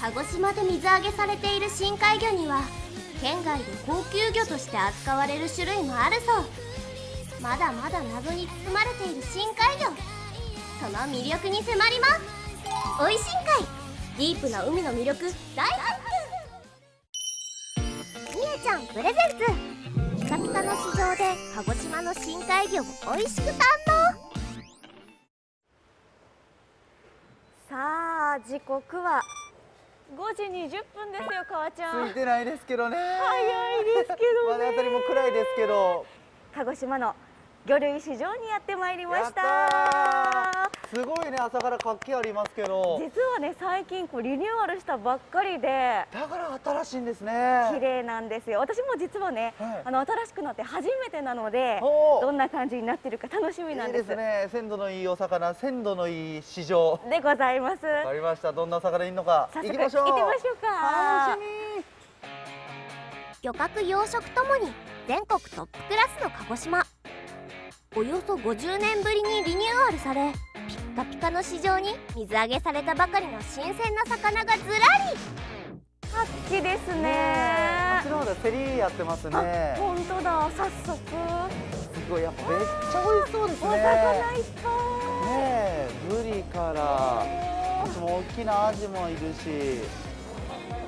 鹿児島で水揚げされている深海魚には県外で高級魚として扱われる種類もあるそう。まだまだ謎に包まれている深海魚。その魅力に迫ります。おいしんかい。ディープな海の魅力大発見みえちゃんプレゼンツ。ピカピカの市場で鹿児島の深海魚を美味しく堪能。さあ時刻は5時20分ですよ川ちゃん。ついてないですけどね。早いですけどまだ辺りも暗いですけど。鹿児島の魚類市場にやってまいりましたすごいね朝から活気ありますけど。実はね最近こうリニューアルしたばっかりで。だから新しいんですね。綺麗なんですよ。私も実はね、はい、あの新しくなって初めてなのでどんな感じになってるか楽しみなんです。いいですね。鮮度のいいお魚鮮度のいい市場。でございます。わかりました。どんな魚いるのか。行きましょう。行きましょうか。楽しみ。漁獲養殖ともに全国トップクラスの鹿児島。およそ50年ぶりにリニューアルされカピカの市場に水揚げされたばかりの新鮮な魚がずらり。活気ですね。あちらまで競りやってますね。本当だ。早速。すごいやっぱめっちゃ美味しそうですね。お魚いっぱい。ねブリから大きなアジもいるし。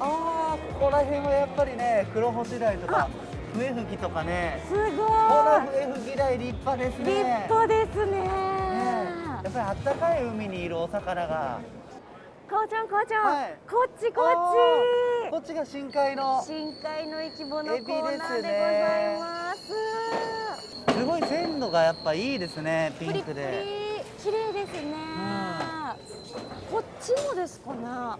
ああここら辺はやっぱりね黒干し鯛とか笛吹きとかね。すごい。この笛吹き鯛立派ですね。立派ですね、ね、やっぱりあったかい海にいるお魚が。母ちゃん母ちゃん、はい、こっちこっち。こっちが深海の。深海の生き物コーナーでございます。すごい鮮度がやっぱいいですねピンクで。綺麗ですね、うん、こっちもですかね。あ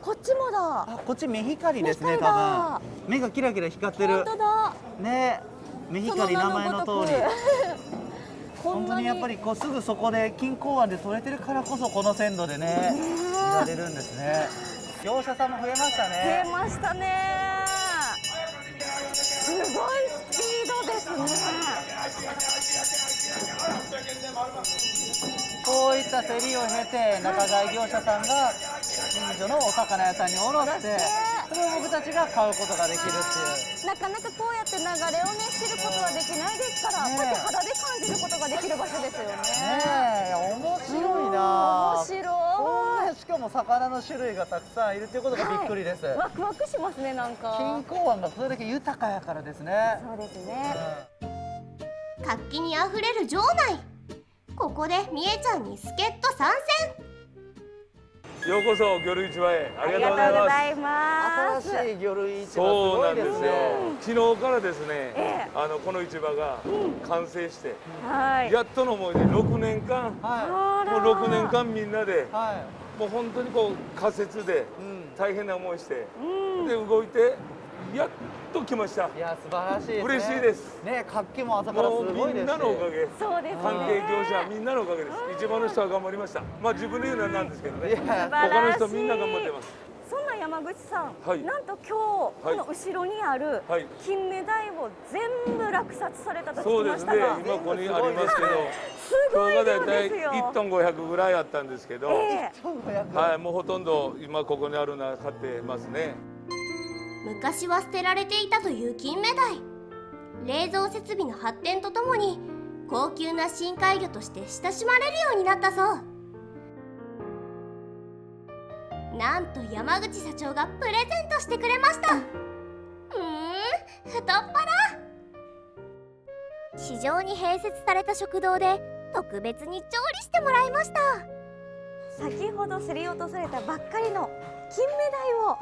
こっちもだ。あこっち目光ですね多分。目がキラキラ光ってる。ね。目光名前の通り本当にやっぱりこうすぐそこで金港湾で取れてるからこそこの鮮度でね見られるんですね。業者さんも増えましたね。増えましたね。すごいスピードですね。こういった競りを経て仲買業者さんが近所のお魚屋さんに卸してそれを僕たちが買うことができるっていう。なかなかこうやって流れをね知ることはできないですから、ね、こうやって肌で感じることができる場所ですよね。ね面白いな。面白い。しかも魚の種類がたくさんいるということがびっくりです、はい、ワクワクしますねなんか。金港湾がそれだけ豊かやからですね。そうですね、うん、活気にあふれる場内。ここでみえちゃんに助っ人参戦ようこそ魚類市場へ。ありがとうございます。新しい魚類市場そうなんですよ。昨日からですね、ええ、あのこの市場が完成して、うん、やっとの思いで6年間、はい、もう6年間みんなで、はい、もう本当にこう仮設で大変な思いして、うん、で動いてやっと来ました。いや素晴らしい、ね、嬉しいです。ね活気も朝からすごいみんなのおかげ。そうです、ね、関係業者みんなのおかげです。市場の人は頑張りました。まあ自分で言うのはなんですけどね。他の人みんな頑張ってます。そんな山口さん、はい、なんと今日、この後ろにある金目鯛を全部落札されたと聞きましたが、そうですね。今ここにありますけど。今日がだいたい1トン500ぐらいあったんですけど、えー、はいもうほとんど今ここにあるのは買ってますね昔は捨てられていたという金目鯛。冷蔵設備の発展とともに高級な深海魚として親しまれるようになったそう。なんと山口社長がプレゼントしてくれました。うん太っ腹。市場に併設された食堂で特別に調理してもらいました。先ほど競り落とされたばっかりの金目鯛を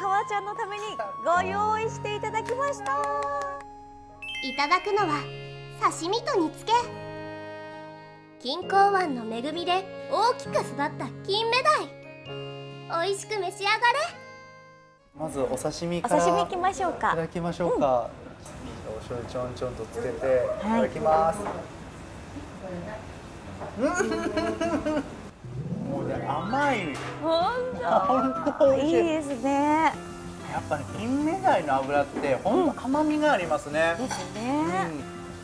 川ちゃんのためにご用意していただきました。いただくのは刺身と煮付け。金港湾の恵みで大きく育った金目鯛。美味しく召し上がれ。まずお刺身からお刺身いきましょうか。いただきましょうか、うん、お醤油ちょんちょんとつけて、い、ただきます、うん甘い本当。いいですね。やっぱり金目鯛の油って本当甘みがありますね、ですね、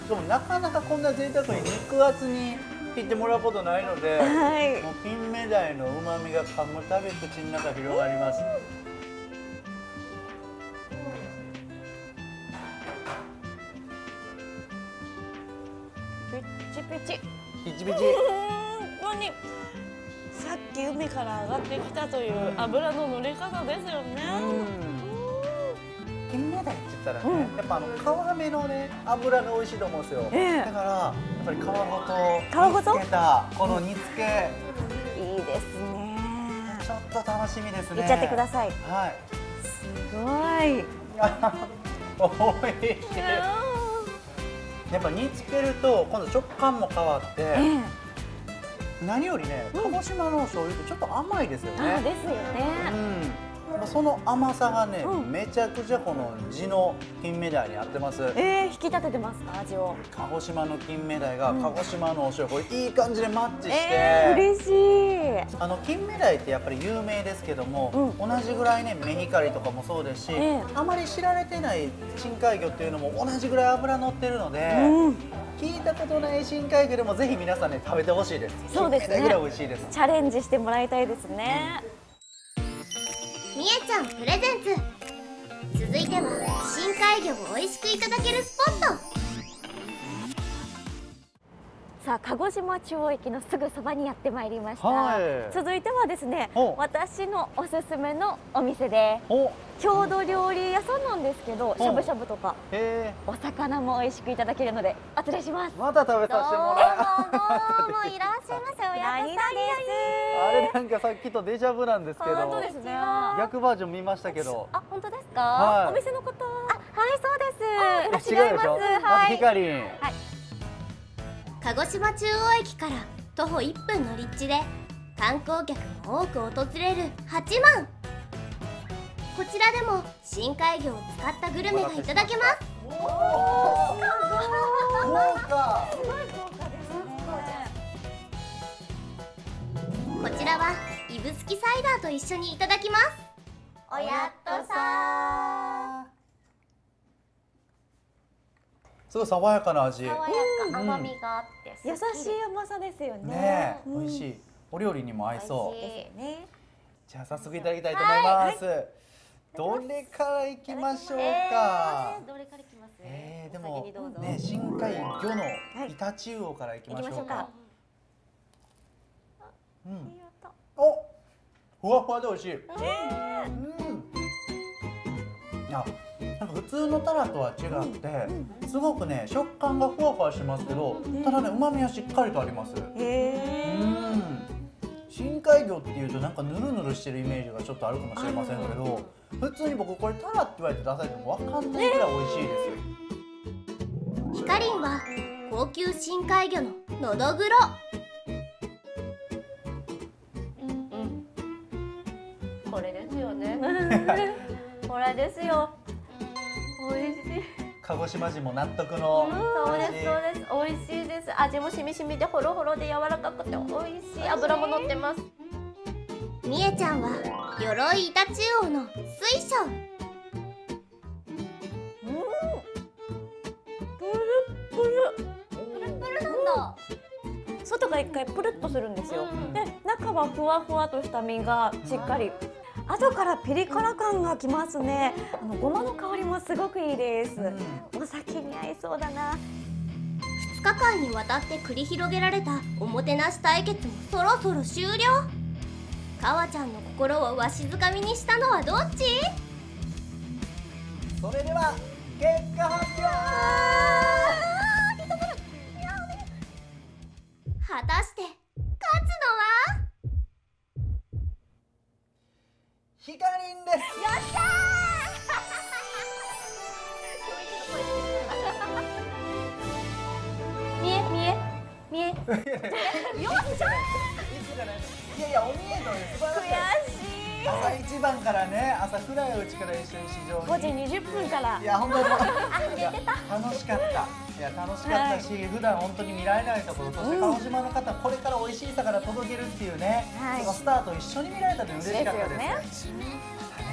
うん、しかもなかなかこんな贅沢に肉厚に切ってもらうことないので、はい、もう金目鯛の旨味が噛むたび口の中広がります。ピさっき海から上がってきたという油の乗り方ですよね。金目鯛って言ったらね、うん、やっぱあの皮目のね油が美味しいと思うんですよ。えー、だからやっぱり皮ごと皮ごと？つけたこの煮付け、うん、いいですね。ちょっと楽しみですね。いっちゃってください。はい。すごい。おいしい。やっぱ煮付けると今度食感も変わって。えー何よりね、鹿児島の醤油ってちょっと甘いですよね。ですよね。うん。その甘さがね、うん、めちゃくちゃこの地の金目鯛に合ってます。えー、引き立ててますか？味を。鹿児島の金目鯛が鹿児島のお塩、これいい感じでマッチして、えー、嬉しい。あの金目鯛ってやっぱり有名ですけども、うん、同じぐらいねメヒカリとかもそうですし、えー、あまり知られてない深海魚っていうのも同じぐらい脂乗ってるので、うん、聞いたことない深海魚でもぜひ皆さんね食べてほしいです。そうですね。ぐらい美味しいです。チャレンジしてもらいたいですね、みえちゃんプレゼンツ。続いては深海魚を美味しくいただけるスポットさあ鹿児島中央駅のすぐそばにやってまいりました、はい、続いてはですね私のおすすめのお店で郷土料理屋さんなんですけどしゃぶしゃぶとかお魚も美味しくいただけるのでお連れします。また食べさせてもらうもういらっしゃいませ親方さんです。あれなんかさっきとデジャブなんですけど本当ですね。逆バージョン見ましたけど。あ本当ですか、はい、お店の方あはいそうです。違い、ヒカリンはい鹿児島中央駅から徒歩1分の立地で観光客も多く訪れる八幡。こちらでも深海魚を使ったグルメがいただけます。おおこちらは指宿サイダーと一緒にいただきます。おやっとさすごい爽やかな味。爽やか甘みがあって、優しい甘さですよね。ね、美味しい。お料理にも合いそう。ね。じゃあ早速いただきたいと思います、はいどれからいきましょうか？どれからいきます？えー、でもね深海魚のイタチウオからいきましょうか。うん。お、ふわふわで美味しい。うん。いや、なんか普通のタラとは違って、すごくね食感がふわふわしますけど、ただね旨味はしっかりとあります。へうん。深海魚っていうとなんかぬるぬるしてるイメージがちょっとあるかもしれませんけど普通に僕これタラって言われて出されても分かんないぐらい美味しいですヒカリンは高級深海魚ののどぐろ。これですよね。これですよ美味しい。鹿児島人も納得の、そうですそうです。美味しいです。味もしみしみでほろほろで柔らかくて美味しい。油も乗ってます。みえちゃんは鎧板中央の水晶。うん。プルプルプルプルなんだ。外が一回プルッとするんですよ、で中はふわふわとした身がしっかり後からピリ辛感がきますね。あのごまの香りもすごくいいです、うん、お酒に合いそうだな。2日間にわたって繰り広げられたおもてなし対決もそろそろ終了。かわちゃんの心をわしづかみにしたのはどっち？それでは結果発表。果たしてよっしゃいやいやお見えの素晴らしい。悔しい朝一番からね朝暗いうちから一緒に市場に。5時20分から。いや本当に楽しかった。いや楽しかったし、はい、普段本当に見られないところそして鹿児島の方、これから美味しい魚届けるっていうね、はい、そのスタートを一緒に見られたの嬉しかったですね。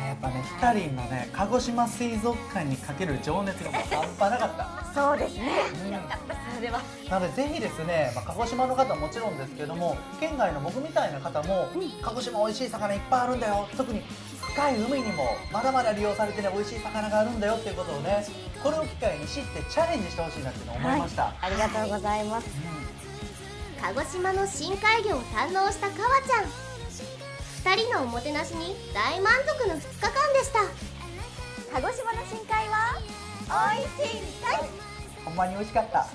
やっぱねひかりんのね鹿児島水族館にかける情熱が半端なかったそうですね、うん、やったそれではなのでぜひですね、まあ、鹿児島の方はもちろんですけども県外の僕みたいな方も、うん、鹿児島美味しい魚いっぱいあるんだよ特に深い海にもまだまだ利用されてね美味しい魚があるんだよっていうことをねこれを機会に知ってチャレンジしてほしいなっていうのを思いました、はい、ありがとうございます、うん、鹿児島の深海魚を堪能したかわちゃん。2人のおもてなしに大満足の2日間でした。鹿児島の深海は美味しいほんまに美味しかった。